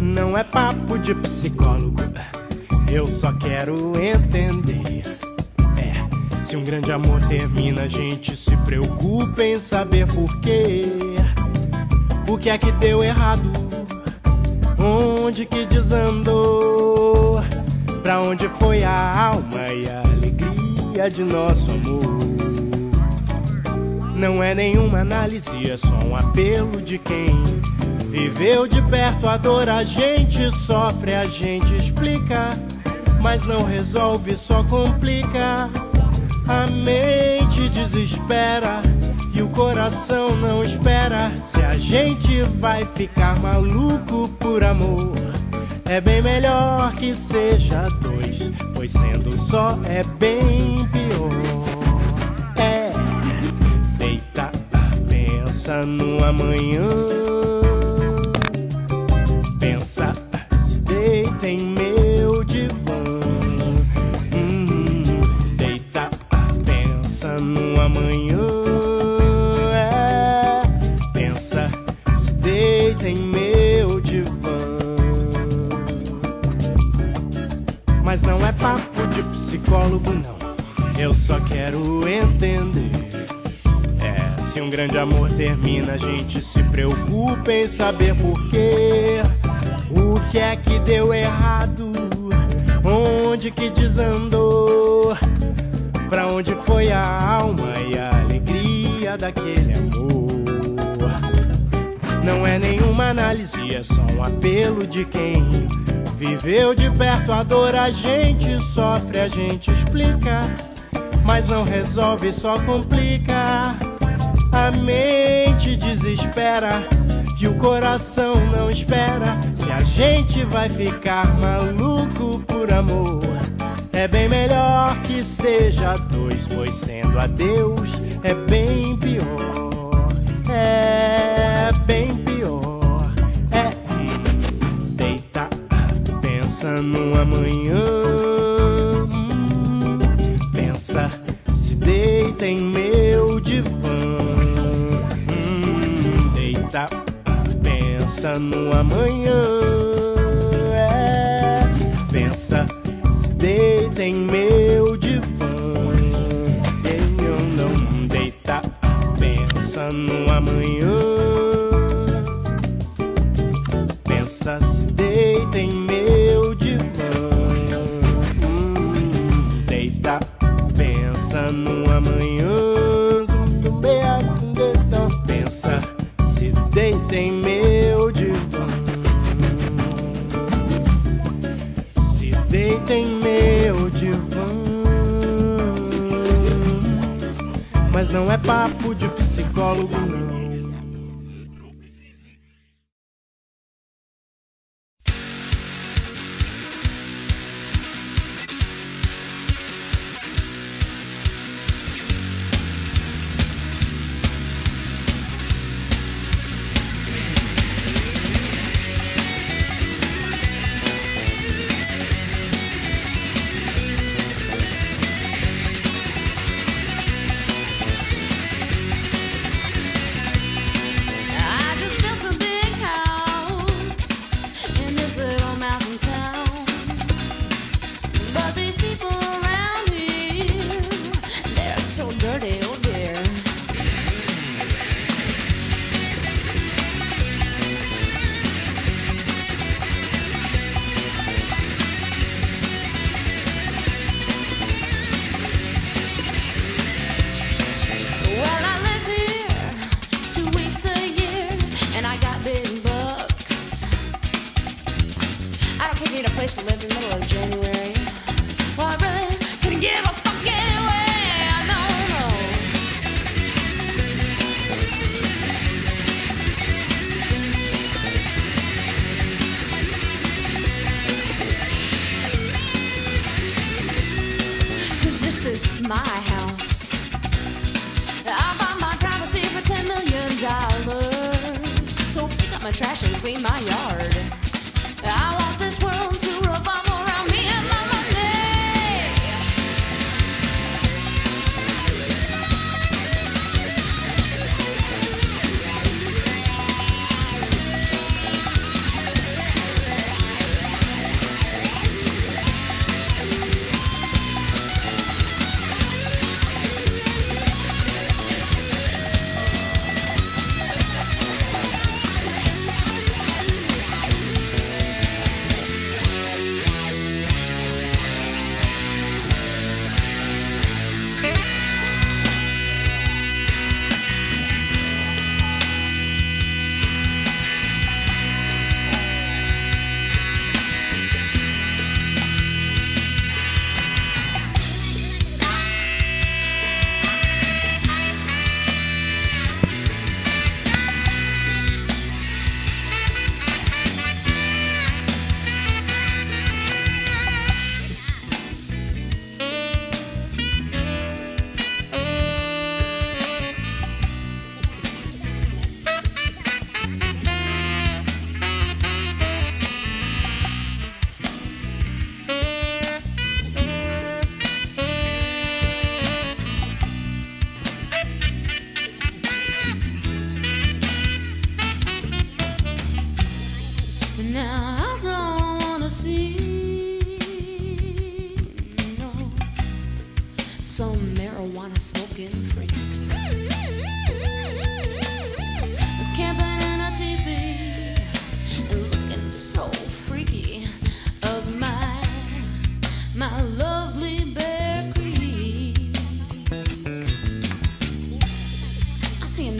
Não é papo de psicólogo, eu só quero entender. É, se um grande amor termina, a gente se preocupa em saber por quê. O que é que deu errado? Onde que desandou? Pra onde foi a alma e a alegria de nosso amor? Não é nenhuma análise, é só um apelo de quem viveu de perto a dor. A gente sofre, a gente explica, mas não resolve, só complica. A mente desespera e o coração não espera. Se a gente vai ficar maluco por amor, é bem melhor que seja dois, pois sendo só é bem Pensa, se deita em meu divã. Hum, deita, pensa no amanhã. É, pensa, se deita em meu divã. Mas não é papo de psicólogo, não. Eu só quero entender. Se um grande amor termina, a gente se preocupa em saber por quê. O que é que deu errado? Onde que desandou? Pra onde foi a alma e a alegria daquele amor? Não é nenhuma análise, é só um apelo de quem viveu de perto a dor. A gente sofre, a gente explica, mas não resolve, só complica. A mente desespera e o coração não espera. Se a gente vai ficar maluco por amor, é bem melhor que seja dois, pois sendo a Deus é bem pior. É bem pior. É deita, pensa no amanhã. Hum, Pensa, se deita em meu pensa no amanhã. É, pensa, se deita em meu psicólogo, não. Trash and clean my yard. I want this world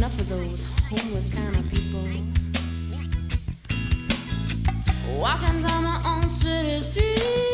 enough of those homeless kind of people. Walking down my own city streets,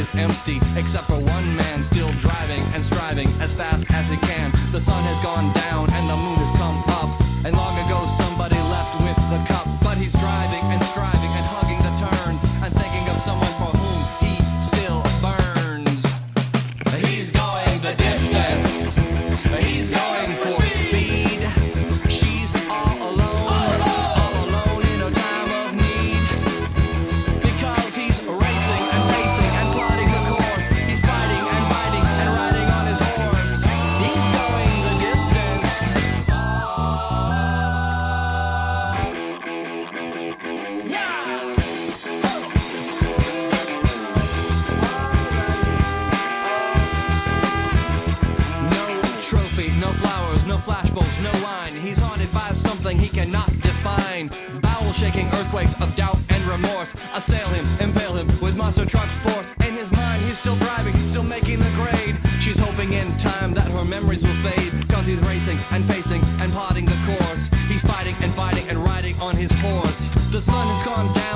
Is empty, except for one man still driving and striving as fast as he can. The sun has gone down and the moon has come up. And long ago somebody something he cannot define. Bowel shaking earthquakes of doubt and remorse assail him, impale him with monster truck force. In his mind, he's still driving, still making the grade. She's hoping in time that her memories will fade. Cause he's racing and pacing and plotting the course. He's fighting and fighting and riding on his horse. The sun has gone down